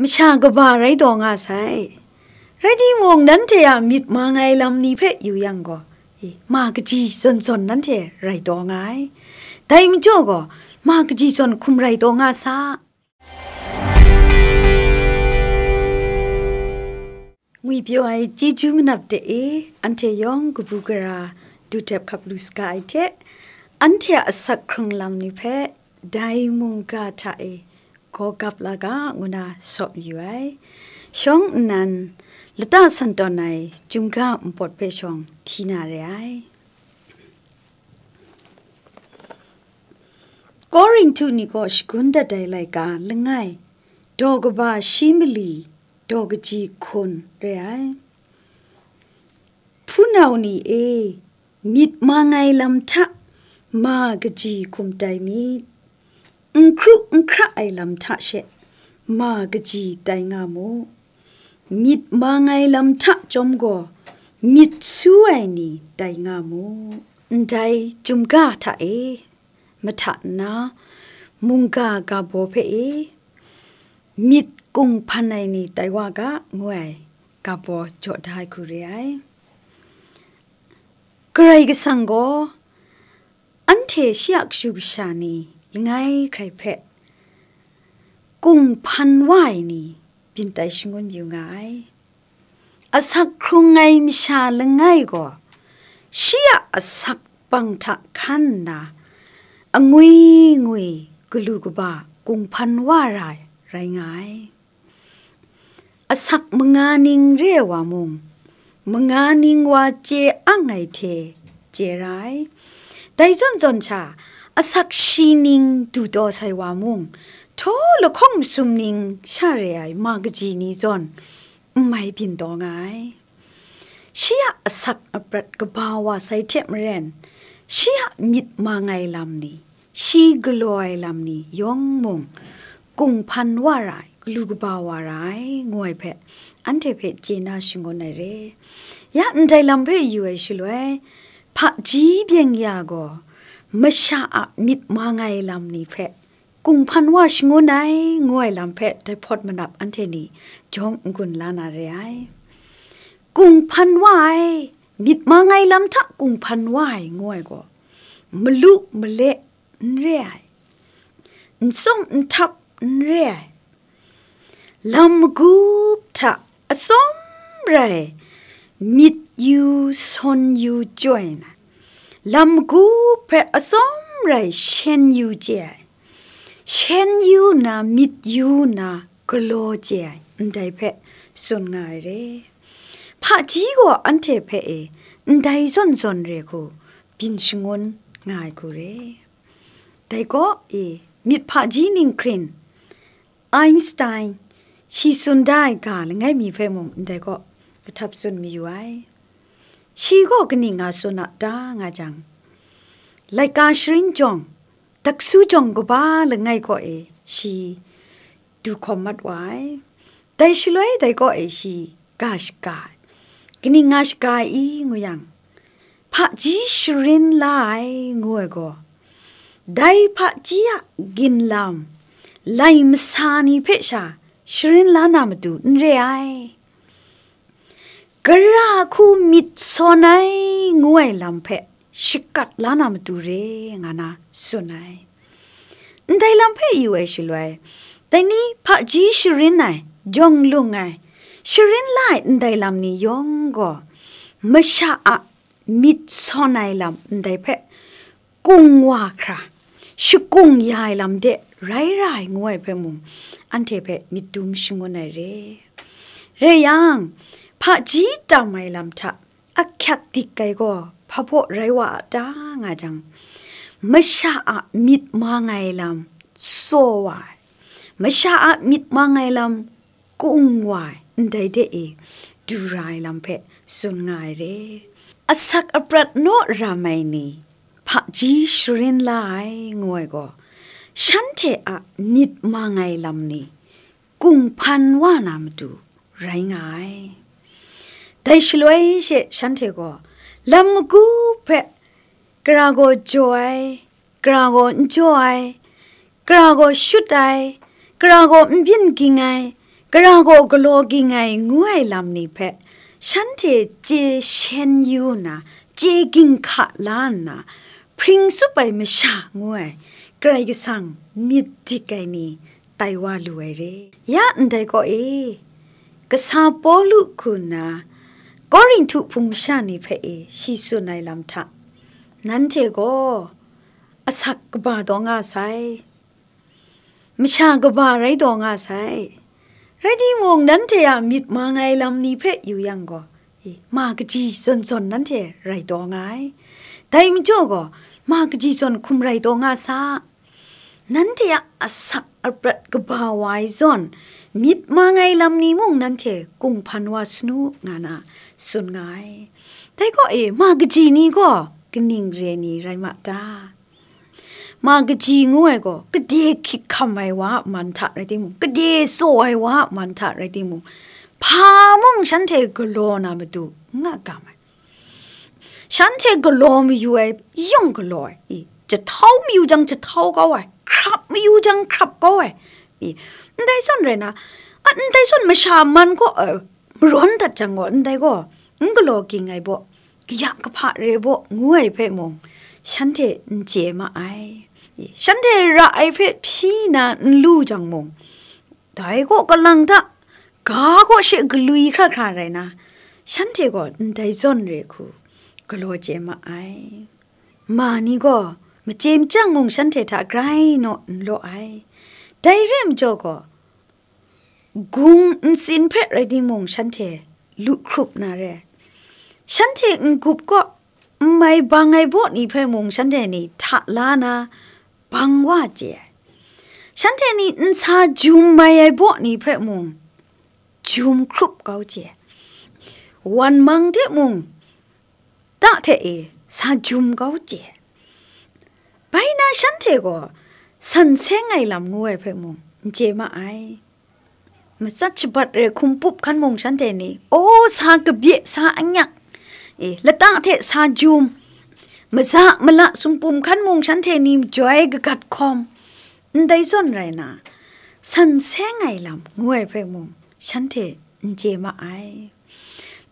ม่ชากบาไรดองอาไซไรดีมองนั้นเทียมิดมาไงลำนี้เพะอยู่ยังก็มากจีสนสนนั้นเทไรดองไงแต่มจ่อก็มากจีสนคุมไรดองอาซางุยเปียวไอจีจูมนับเตเออันเทยองกบูกราดูเทบขับลูสกายเทอันเทอสักครึ่งลำนี้เพะได้มุงกาทาเอ โกกับลากางุนาสอบอยู่ไอชองนั้นลตาสันตอนไหนจุงก้าปดเปชองทีนาเรไอ Goring to Nikosh Gunda Day Laika Lengai Dogaba Shimili Dogaji Kun Reai Punauni E Mit Mangai Lam Ta Ma Gaji Kum Tai Mit အန်ခရုအန်ခရအိုင်လမ်ထရှေမာကကြီးတိုင်ငါမို့မြစ်မငိုင်လမ်ထจอมကိုမြစ်ဆူအိုင်နီတိုင်ငါမို့အန်တိုင်ဂျုံကထအေမထနာမုန်ကာကဘောဖေအေမြစ်กุงพันในนี่ไตว่ากะงวยกะปอจอดได้คุเรไอกรกสังโกอันเทเชียกชุบชานี ยังไงใครเพะกุ้งพันไหวนี่ปินไตชงนอยู่ไงอสักครุงไงมิชาละไงก็เชียอสักปังทะคันนาองุยงุยกลูกบะกุ้งพันว่าไรไรไงอสักมงานิงเรียว่ามุงมงานิงว่าเจอังไงเทเจไรแต่จนจนชา อสักชีนิงดูดอไซวามุงโทละคงสุมนิงชาเรียมากจีนีจอนไม่พินตองไงเชียสักอปรัดกบาวาไซเทมเรนเชียมิดมาไงลำนี้ชีกลอยลำนี้ยองมงกุงพันวารายกลูกบาวารายงวยเพะอันเทเพะเจนาชิงนเรยันใจลำเพยอยู่ไอชลวยพระจีเบียงยาโก ม่ชาอะมิดมาไงลำนี้แพะกุ้งพันว่าชงูไหนงวยลำแพะได้พอดมันดับอันเทนีจอมกุนลานาเรไยกุ้งพันว่ายมิดมาไงลำทะกุ้งพันว่ายงวยก็มลุมเละเรียนส่งนทับเรียลำกูบทะอสมไรมิดยูซอนยูจอยนะ ลำกูเพออสมไรเชนยูเจเชนยูนะมิดยูนะกโลเจอันใดเพอสุนงายเรพะจีก็อันเทเพเออันใดซอนซอนเรคูบินชงวนง่ายกูเรแต่ก็เอมิดพะจีนิงครินไอน์สไตน์ชีสุนได้กาลไงมีเฟมุมแต่ก็ประทับสุนมีอยู่ไอ ชีก็กนิงาสุนัดางาจังไลกาชรินจงตักซูจงกบ้าละไงก็เอชีดูคอมมัดไว้แต่ชลวยแต่ก็เอชีกาชกายกนิงาชกายอีงยังพระจีชรินไลงวก็ได้พระจีกินลำไลมสานีเพชาชรินลานามาดูนเรไอ กระคูมิดโซนายงวยลำเพชิกัดลานามาดูเรงานาสุนัยได้ลำเพอยู่เอชิลวยแต่นี้พระจีชรินไงจงลุงไงชรินไล่ได้ลำนี้ยองก็มชาอะมิดโซนายลำได้เพกุงวาคราชุกุงยายลำเดไรไรงวยเพมุงอันเทเพมิตุมชิงวนเรเรยัง พระจีตาไม่ลำทะอักขัดติกไกก็พระพอไรว่าดางาจังไม่ชาอะมิดมาไงลำโซวายไม่ชาอะมิดมาไงลำกุ้งวายได้เดเอดูไรลำเพสุนไงเรอสักอปรัดโนรามัยนีพระจีชรินไลงวยก็ฉันเทอะมิดมาไงลำนี้กุ้งพันว่านามดูไรไง แต่ชลวยเชฉันเทก็ลำกูเพะกราโกจอยกราโกจอยกราโกชุดไอกราโกบินกิงไงกระโกกโลกิงไงงวยลำนี้เพะฉันเทเจเชนยูนะเจกิงขะลานนะพริงสุไปมชางวยไกรกสังมิดที่ไกนี่ไตว่าลุยเรยะอันใดก็เอกษาปอลุคุณนะ กอรินทุพุงชานี่เพเอชีสุนัยลำทะนั้นเทโกอสักกบาดองอาไซมชากบาไรดองอาไซไรดีมงนั้นเทอะมิดมาไงลำนี้เพอยู่ยังก็มากจีสนสนนั้นเทไรดองไงแต่มจ่อก็มากจีสนคุมไรดองอาซานั้นเทอะอสัก อปรดกบาไวซอนมิดมาไงลำนี้มุ่งนั้นเทกุงพันวาสนุงานาสุนไงแต่ก็เอมากจีนี่ก็กนิ่งเรนีไรมาตามากจีงวยก็กเดคิดคำไว้ว่ามันทะไรติมุกเดโซไว้ว่ามันทะไรติมุพามุ่งฉันเทกโลนามาดูงะกามฉันเทกโลมีอยู่ไอ้ยงกโลไอ้ จะเท่ามีอยู่จังจะเท่าก็ไว้ครับมีอยู่จังครับก็ไว้อีได้ส่วนเลยนะอันได้ส่วนมาชามันก็เออร้อนตัดจังก็อันได้ก็งกโลกิงไงบ่อยากกะพะเรบ่งวยเพ่มงฉันเทเจมาไอฉันเทระไอเพ่พี่นาลู่จังมงได้ก็กำลังทะกาก็เชกลุยคราคราไรนะฉันเทก็ได้ซอนเรคูกโลเจมาไอมานี่ก็ มเจมจังมงฉันเททาไกรโนโลไอได้เริ่มจอก็กุงสินเพชรไรดีมงฉันเทลุครุบนาเรฉันเทงกุบก็ไม่บางไงบ่นี่เพ่มงฉันเทนี่ทะลานาบังว่าเจฉันเทนี่อินซาจุมไม่ไอบ่นี่เพ่มงจุมครุบเกาเจวันมังเทมงตะเทเอซาจุมเกาเจ ไปนะฉันเทก็สันเซงไงลำงวยเพ่มงเจมาไอมาสัจบัดเรคุมปุบขันมงฉันเทนี่โอ้สากเบียสาอัญญักเอละตั้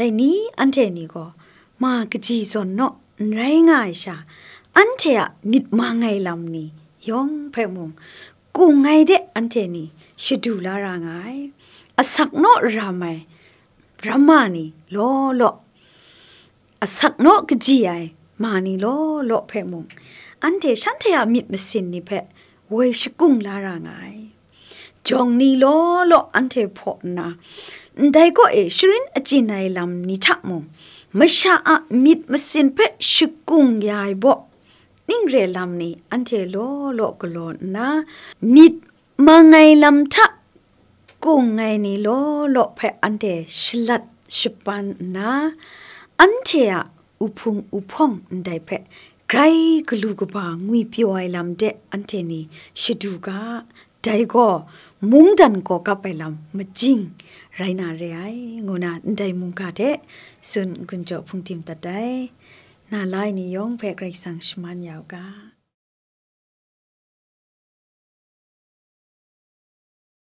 แต่นี้อันเทนี่ก็มากจีสนเนาะไรง่ายชาอันเทะนิดมาไงลำนี้ยองเพมงกูไงเดอันเทนี่ชิดูลาราไงอสักโนรามัยรามานี่ลอลออสักโนกจีไอมานี่ลอลอเพมงอันเทฉันเทะมิดมสินนี่เพเวชกุงลาราไงจองนี่ลอลออันเทพอนา ไดก็เอชรินอจินายลำนิชักมงมชาอะมิดมสินเพชิกุงยายบ่นิ่งเรลำนี่อันเทโลโลกโลนะมิดมาไงลำทะกุงไงนี่โลโลเพอันเทชลัดชปันนะอันเทอะอุพุงอุพองไดเพไกรกลูกบางุยปยอยลำเดอันเทนี่ชดูกา ใจก็มุงดันก็กลับไปลำมาจริงไรนาเรไองนาได้มุงกาเทสุนกุญจพุงติมตัดได้นาไลนิยองเพะไกรสังชมันยาวกา